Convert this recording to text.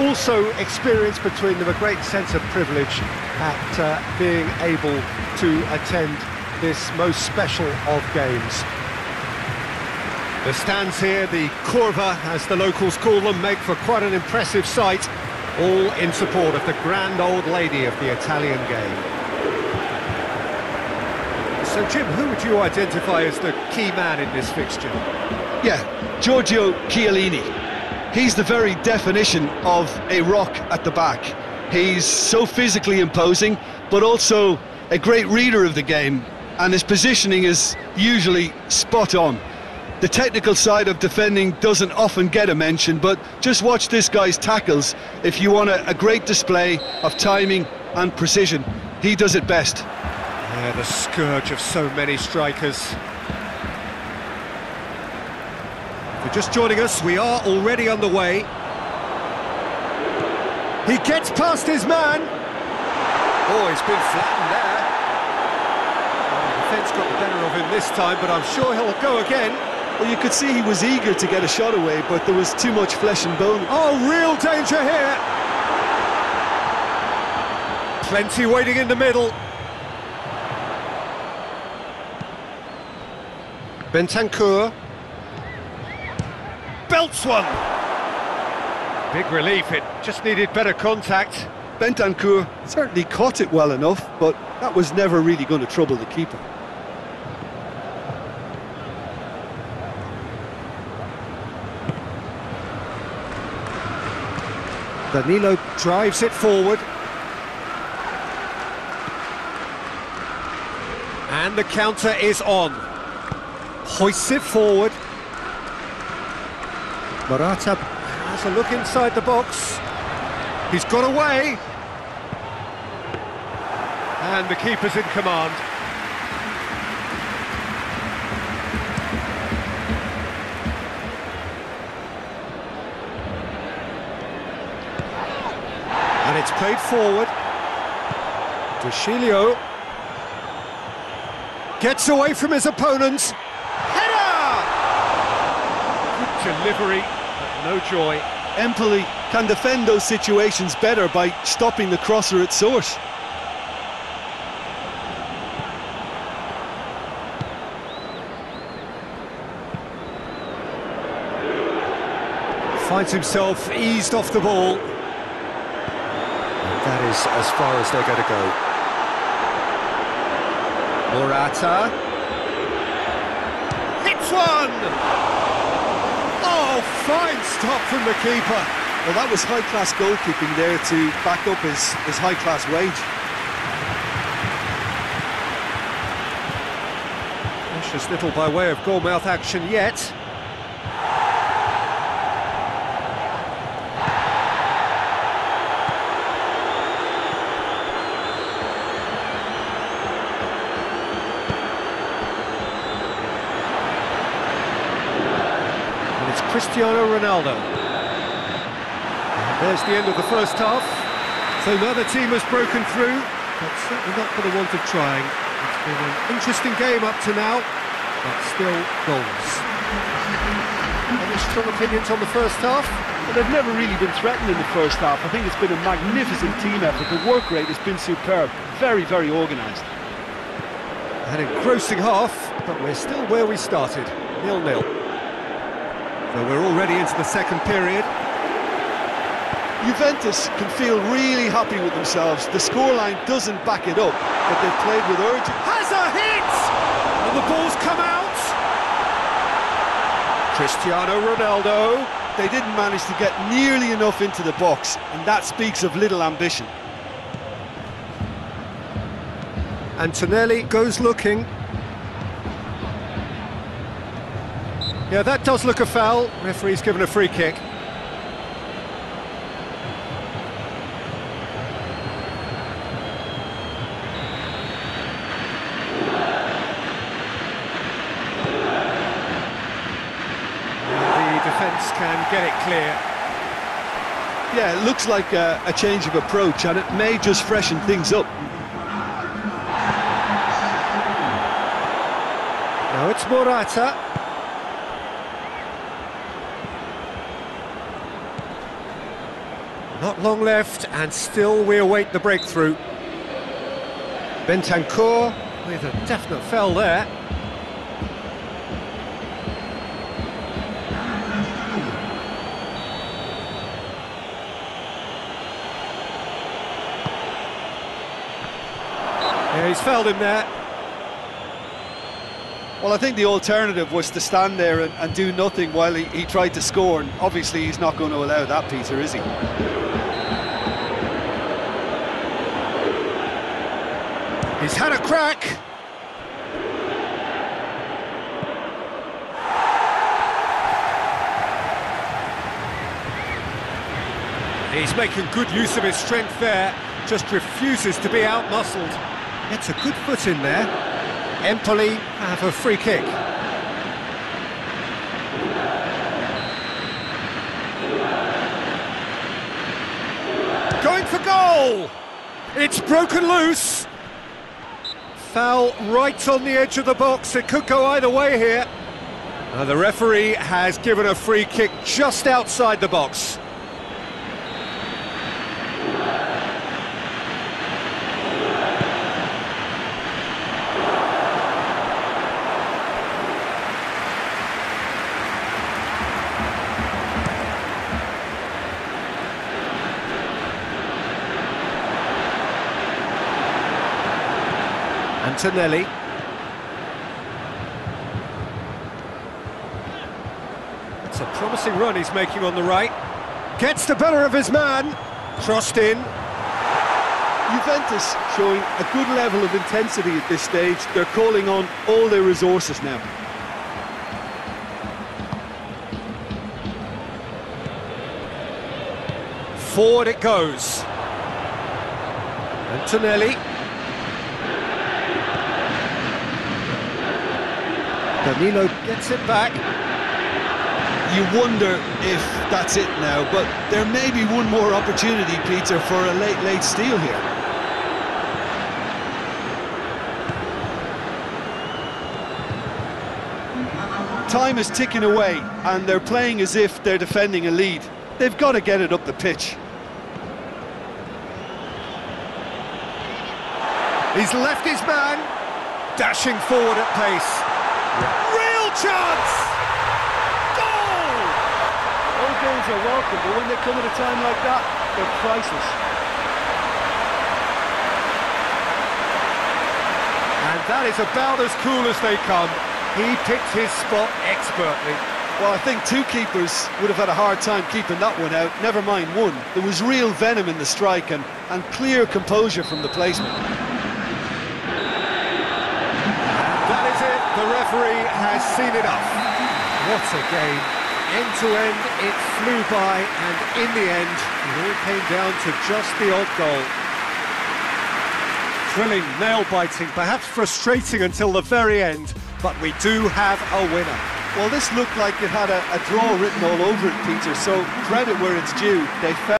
also experience between them a great sense of privilege at uh, being able to attend this most special of games. The stands here, the Curva, as the locals call them, make for quite an impressive sight, all in support of the grand old lady of the Italian game. So, Jim, who would you identify as the key man in this fixture? Yeah, Giorgio Chiellini. He's the very definition of a rock at the back. He's so physically imposing, but also a great reader of the game, and his positioning is usually spot on. The technical side of defending doesn't often get a mention, but just watch this guy's tackles if you want a, a great display of timing and precision. He does it best. Yeah, the scourge of so many strikers. For just joining us, we are already underway. He gets past his man. Oh, he's been flattened there. Well, the defence got the better of him this time, but I'm sure he'll go again. Well, you could see he was eager to get a shot away, but there was too much flesh and bone. Oh, real danger here. Plenty waiting in the middle. Bentancur. Belts one. Big relief, it just needed better contact. Bentancur certainly caught it well enough, but that was never really going to trouble the keeper. Danilo drives it forward. And the counter is on. Hoists it forward. Morata has a look inside the box. He's got away. And the keeper's in command. And it's played forward. De Sciglio gets away from his opponents. Header! Good delivery, no joy. Empoli can defend those situations better by stopping the crosser at source. Finds himself eased off the ball. And that is as far as they're going to go. Morata. Hits one! Oh, fine stop from the keeper. Well, that was high-class goalkeeping there to back up his, his high-class wage. Precious little by way of goal-mouth action yet. It's Cristiano Ronaldo. And there's the end of the first half. So neither team has broken through, but certainly not for the want of trying. It's been an interesting game up to now, but still goals. Any strong opinions on the first half? Well, they've never really been threatened in the first half. I think it's been a magnificent team effort. The work rate has been superb. Very, very organised. An engrossing half, but we're still where we started, nil-nil. So we're already into the second period. Juventus can feel really happy with themselves. The scoreline doesn't back it up, but they've played with urgency. Has a hit! And the ball's come out! Cristiano Ronaldo. They didn't manage to get nearly enough into the box, and that speaks of little ambition. Antonelli goes looking. Yeah, that does look a foul. Referee's given a free kick. can get it clear. Yeah, it looks like a, a, change of approach and it may just freshen things up. Now it's Morata. Not long left, and still we await the breakthrough. Bentancur with a definite fell there. Yeah, he's felled him there. Well, I think the alternative was to stand there and, and do nothing while he, he tried to score, and obviously he's not going to allow that, Peter, is he? He's had a crack. He's making good use of his strength there, just refuses to be outmuscled. Gets a good foot in there. Empoli have a free kick. Going for goal! It's broken loose. Foul right on the edge of the box. It could go either way here. Now the referee has given a free kick just outside the box. Antonelli. It's a promising run he's making on the right. Gets the better of his man. Crossed in. Juventus showing a good level of intensity at this stage. They're calling on all their resources now. Forward it goes. Antonelli. Danilo gets it back. You wonder if that's it now, but there may be one more opportunity, Peter, for a late, late steal here. Time is ticking away, and they're playing as if they're defending a lead. They've got to get it up the pitch. He's left his man, dashing forward at pace. Real chance! Goal! All goals are welcome, but when they come at a time like that, they're priceless. And that is about as cool as they come. He picked his spot expertly. Well, I think two keepers would have had a hard time keeping that one out, never mind one. There was real venom in the strike and, and clear composure from the placement. That is it. The referee has seen enough. What a game. End to end, it flew by, and in the end, it all came down to just the odd goal. Thrilling, nail-biting, perhaps frustrating until the very end, but we do have a winner. Well, this looked like it had a, a draw written all over it, Peter, so credit where it's due. They